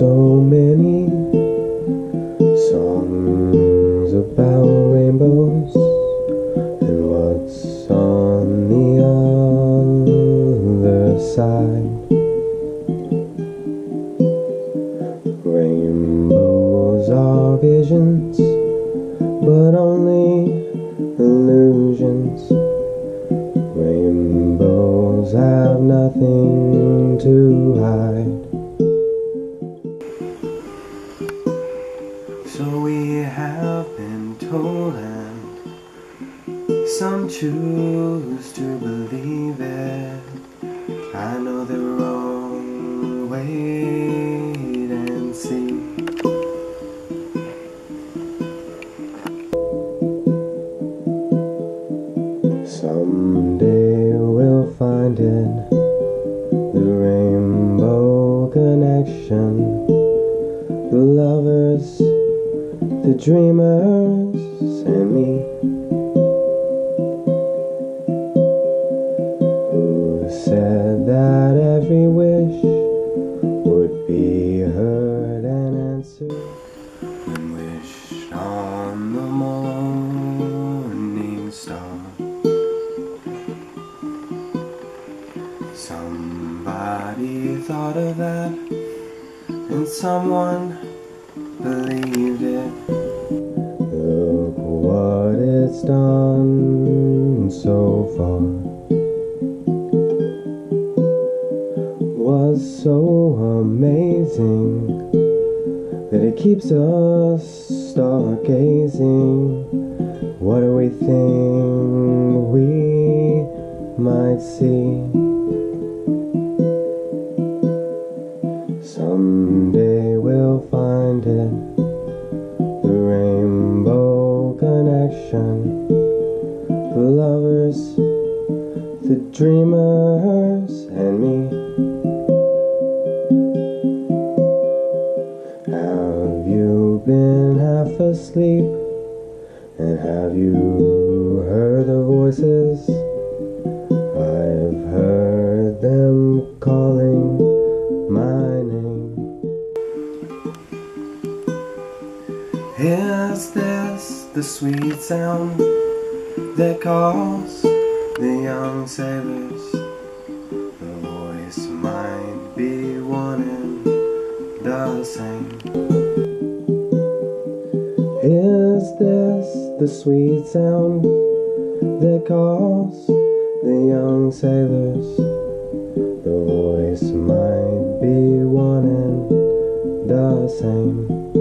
so many songs about rainbows and what's on the other side. Rainbows are visions, but only illusions. Rainbows have nothing to hide. So we have been told, and some choose to believe it. I know the wrong way and see. Someday we'll find it, the rainbow connection, the lovers, the dreamers, and me. Who said that every wish would be heard and answered wished on the morning star? Somebody thought of that, and someone believed it. Look what it's done so far. Was so amazing that it keeps us stargazing. What do we think we might see? Someday we'll find it, the rainbow connection, the lovers, the dreamers, and me. Have you been half asleep? And have you Is this the sweet sound that calls the young sailors? The voice might be one and the same. Is this the sweet sound that calls the young sailors? The voice might be one and the same.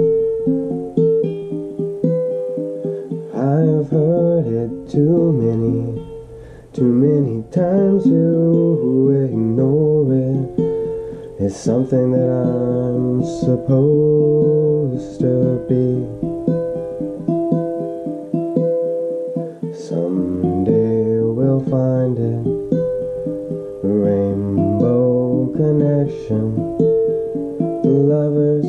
I've heard it too many, too many times to ignore it. It's something that I'm supposed to be. Someday we'll find it, rainbow connection, the lovers,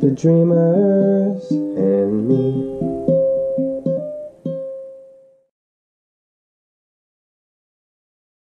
the dreamers.